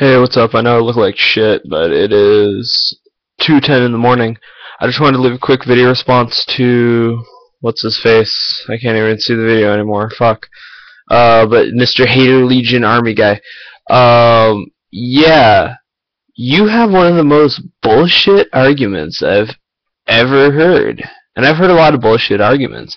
Hey, what's up? I know I look like shit, but it is 2.10 in the morning. I just wanted to leave a quick video response to... What's his face? I can't even see the video anymore. Fuck. Uh, but Mr. Hater Legion Army guy. Um, yeah. You have one of the most bullshit arguments I've ever heard. And I've heard a lot of bullshit arguments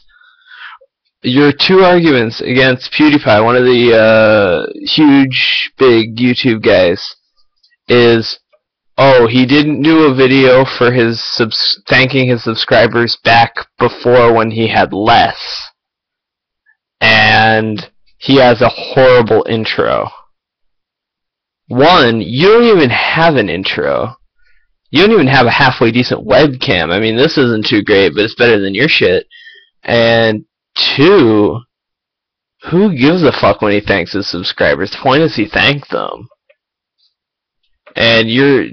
your two arguments against PewDiePie, one of the uh, huge, big YouTube guys, is, oh, he didn't do a video for his subs thanking his subscribers back before when he had less, and he has a horrible intro. One, you don't even have an intro. You don't even have a halfway decent webcam. I mean, this isn't too great, but it's better than your shit. And Two, who gives a fuck when he thanks his subscribers? The point is he thanked them. And you're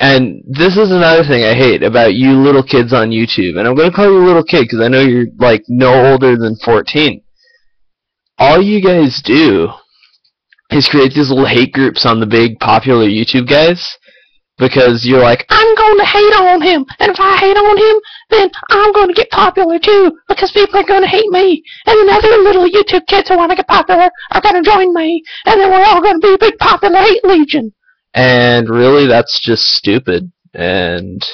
and this is another thing I hate about you little kids on YouTube. And I'm going to call you little kid because I know you're like no older than 14. All you guys do is create these little hate groups on the big popular YouTube guys because you're like, I'm going to hate on him, and if I hate on him, then I'm going to get popular too, because people are going to hate me, and then other little YouTube kids who want to get popular are going to join me, and then we're all going to be a big popular hate legion. And really, that's just stupid, and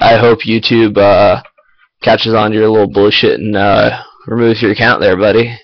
I hope YouTube uh, catches on to your little bullshit and uh, removes your account there, buddy.